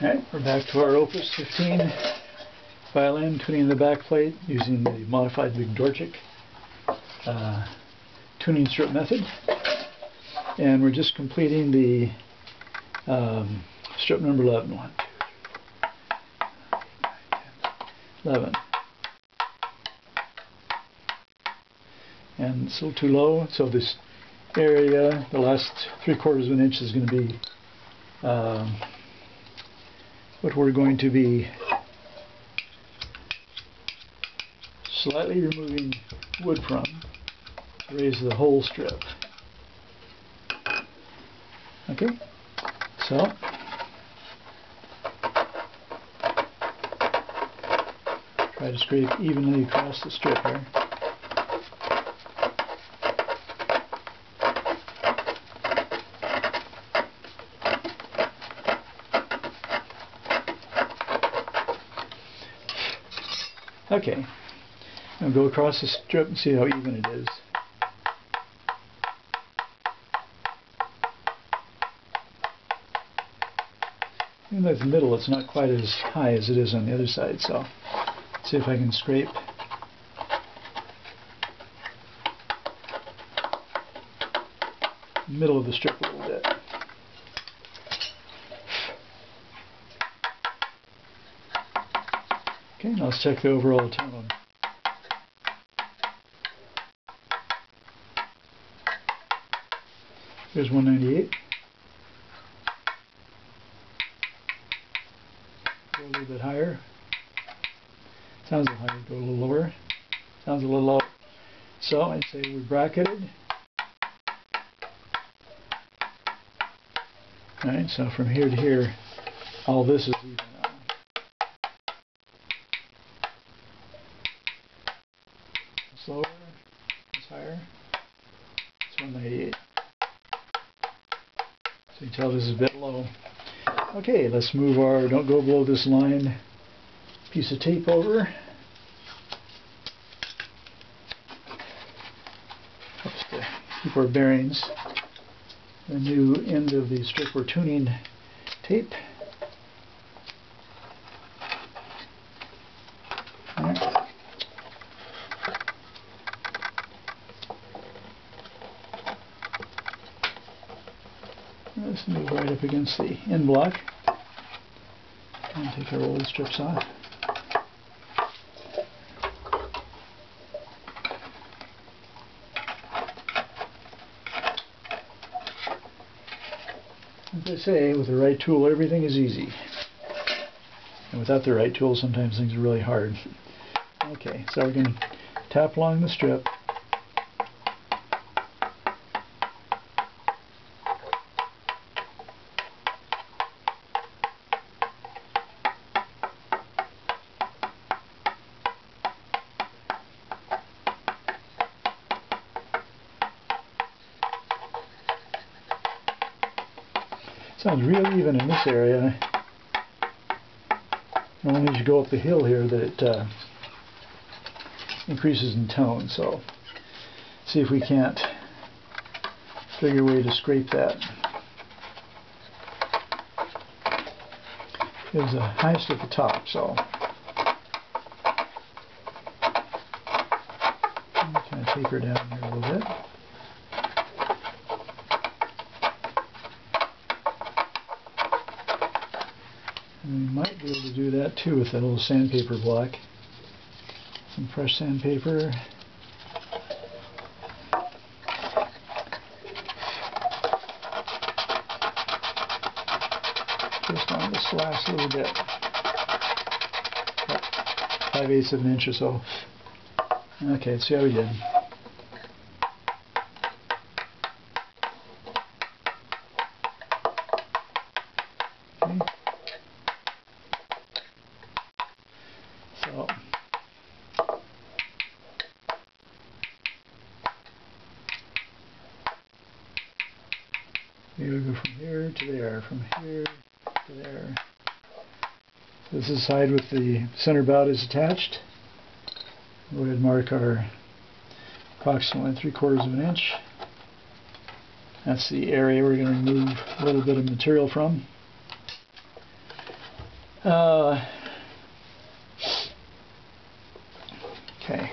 Alright, we're back to our Opus 15 violin, tuning the backplate using the modified Vigdorchik uh, tuning strip method. And we're just completing the um, strip number 11. 1, 2, 11. And it's a little too low, so this area, the last three quarters of an inch is going to be um, what we're going to be slightly removing wood from to raise the whole strip. Okay, so try to scrape evenly across the strip here. Okay, now go across the strip and see how even it is. In the middle it's not quite as high as it is on the other side, so see if I can scrape middle of the strip a little bit. Okay, now let's check the overall tone. Here's 198. Go a little bit higher. Sounds a little higher. Go a little lower. Sounds a little low. So I'd say we're bracketed. Alright, so from here to here, all this is even. Slower, it's higher. It's 198. So you tell this is a bit low. Okay, let's move our, don't go below this line, piece of tape over. Helps to keep our bearings. The new end of the strip we're tuning tape. Let's move right up against the end block and take our old strips off. As I say, with the right tool everything is easy. And without the right tool sometimes things are really hard. Okay, so we're going to tap along the strip Sounds real even in this area. Only as you go up the hill here that it uh, increases in tone. So see if we can't figure a way to scrape that. There's a highest at the top, so kind of taper down here a little bit. And we might be able to do that too with that little sandpaper block. Some fresh sandpaper. Just on this last little bit. Five eighths of an inch or so. Okay, let's see how we did. Okay. So we go from here to there, from here to there. This is the side with the center bout is attached. Go ahead mark our approximately three quarters of an inch. That's the area we're going to remove a little bit of material from. Uh, okay.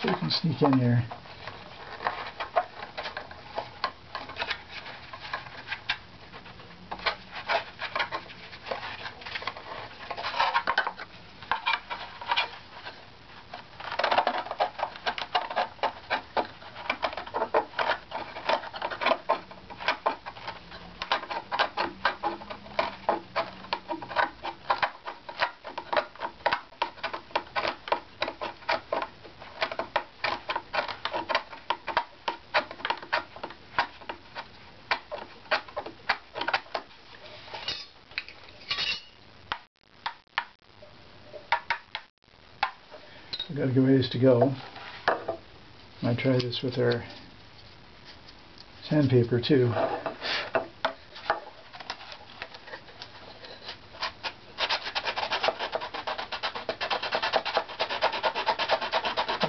So we can sneak here. Got a good ways to go. Might try this with our sandpaper too.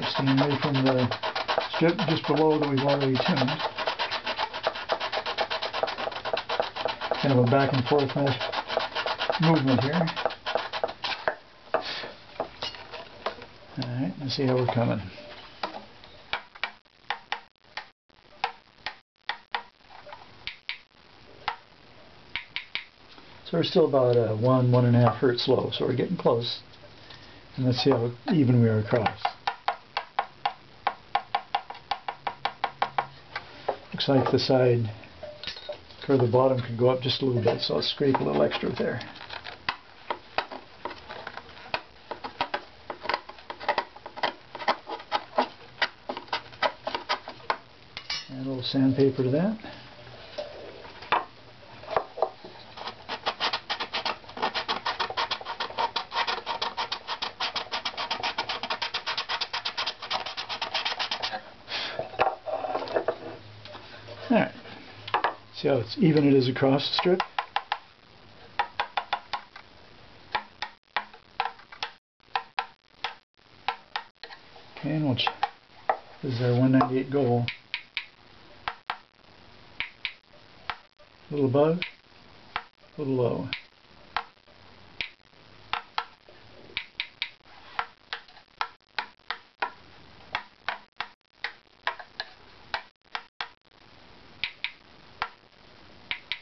Staying away from the strip just below that we've already tuned. Kind of a back and forth movement here. Alright, let's see how we're coming. So we're still about a one, one and a half hertz low, so we're getting close. And let's see how even we are across. Looks like the side or the bottom could go up just a little bit, so I'll scrape a little extra there. Add a little sandpaper to that. Alright. See how it's even it is across the strip? Okay, and we'll this is our 198 goal. Little above, little low.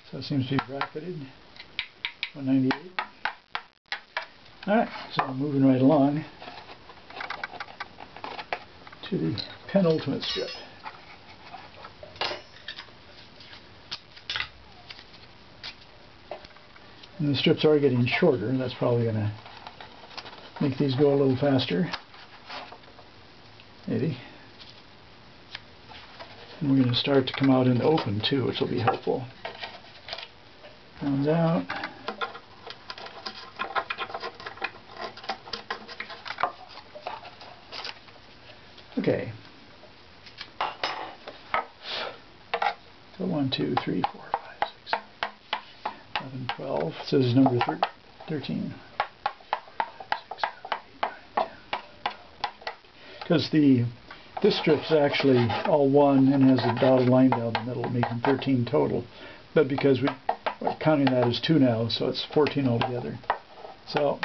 So it seems to be bracketed. 198. Alright, so moving right along to the penultimate strip. And the strips are getting shorter, and that's probably going to make these go a little faster. Maybe. And we're going to start to come out in the open too, which will be helpful. Comes out. Okay. So 1, 2, 3, 4, 5, 6, 7, 11, 12. So this is number thir 13. Because the this strip's actually all one and has a dotted line down the middle, making 13 total. But because we we're counting that as two now, so it's 14 altogether. So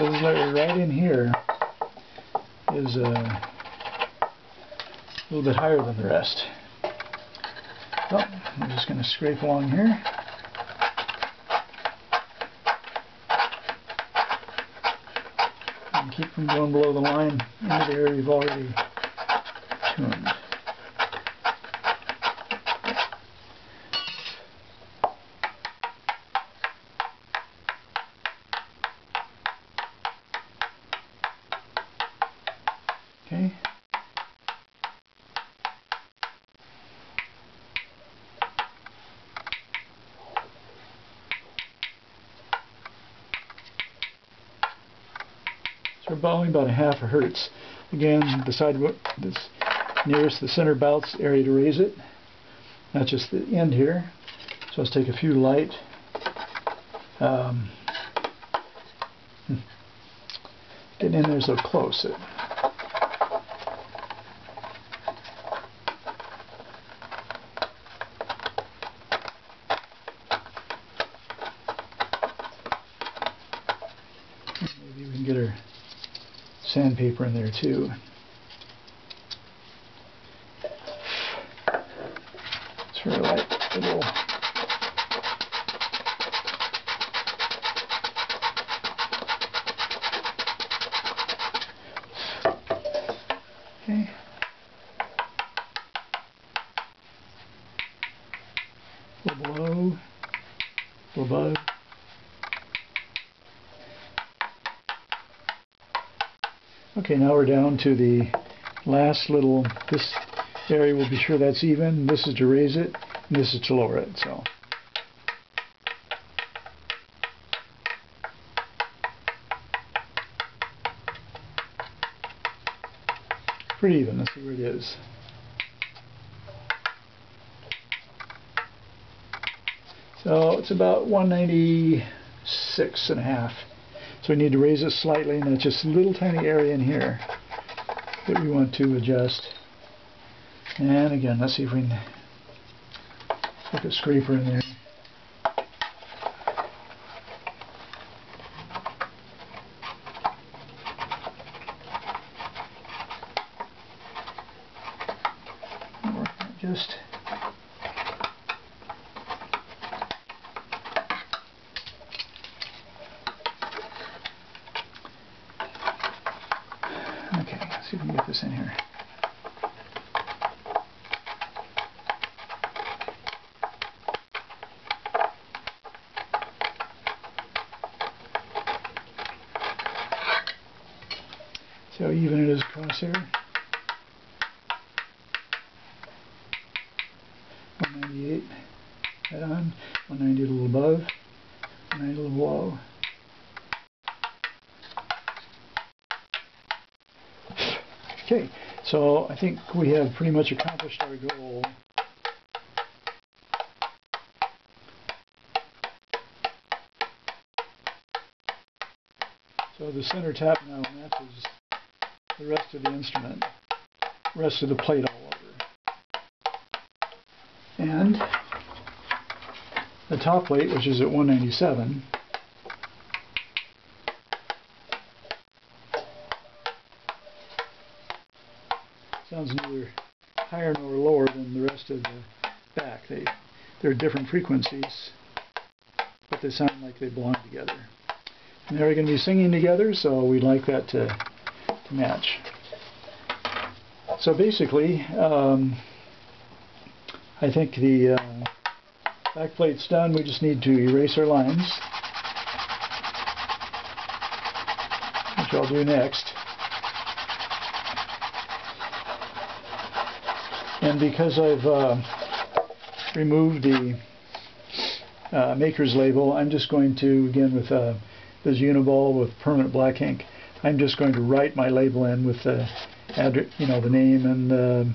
This right in here is uh, a little bit higher than the rest. So I'm just going to scrape along here. And keep from going below the line into the area you've already tuned. So we're only about a half a hertz. Again, decide what this nearest the center bounce area to raise it. not just the end here. So let's take a few light. Um, hmm. getting in there so close. It, maybe we can get our sandpaper in there too. Sort of like little Okay. A little below, a little above. Okay, now we're down to the last little, this area will be sure that's even. This is to raise it, and this is to lower it, so. Pretty even, let's see where it is. So it's about 196 and a half. So we need to raise it slightly, and that's just a little tiny area in here that we want to adjust. And again, let's see if we can put a scraper in there. Just Okay, let's see if we can get this in here. See how even it is across here? 198 head on, 190 a little above, 190 a little below. Okay, so I think we have pretty much accomplished our goal. So the center tap now matches the rest of the instrument, rest of the plate all over. And the top plate, which is at 197, sounds neither higher nor lower than the rest of the back. They, they're different frequencies, but they sound like they belong together. And they're going to be singing together, so we'd like that to, to match. So basically, um, I think the uh, back plate's done. We just need to erase our lines, which I'll do next. And because I've uh, removed the uh, maker's label, I'm just going to, again with uh, this Uniball with permanent black ink, I'm just going to write my label in with the you know, the name and the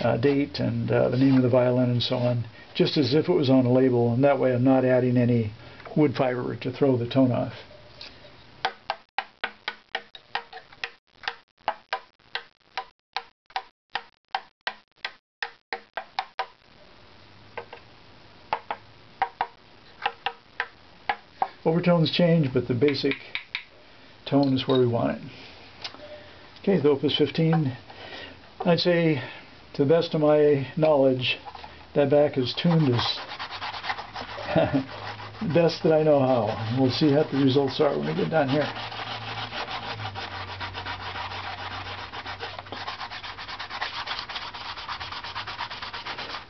uh, date and uh, the name of the violin and so on, just as if it was on a label, and that way I'm not adding any wood fiber to throw the tone off. Overtones change, but the basic tone is where we want it. Okay, the Opus 15, I'd say, to the best of my knowledge, that back is tuned as best that I know how. We'll see how the results are when we get down here.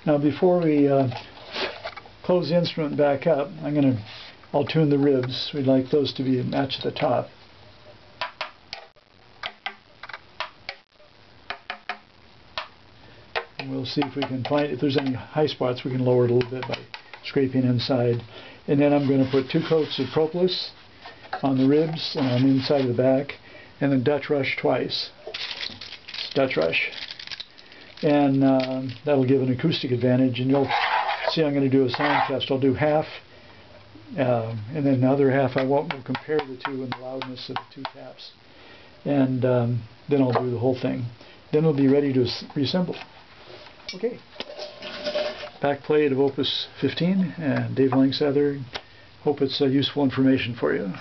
Now before we uh, close the instrument back up, I'm going to I'll tune the ribs. We'd like those to be match at the top. And we'll see if we can find, if there's any high spots, we can lower it a little bit by scraping inside. And then I'm going to put two coats of propolis on the ribs and on the inside of the back, and then Dutch Rush twice. Dutch Rush. and um, that'll give an acoustic advantage. And you'll see I'm going to do a sound test. I'll do half, um, and then the other half I won't. We'll compare the two in the loudness of the two taps, and um, then I'll do the whole thing. Then it'll be ready to reassemble. Okay. Back plate of Opus 15, and Dave Langsather. Hope it's uh, useful information for you.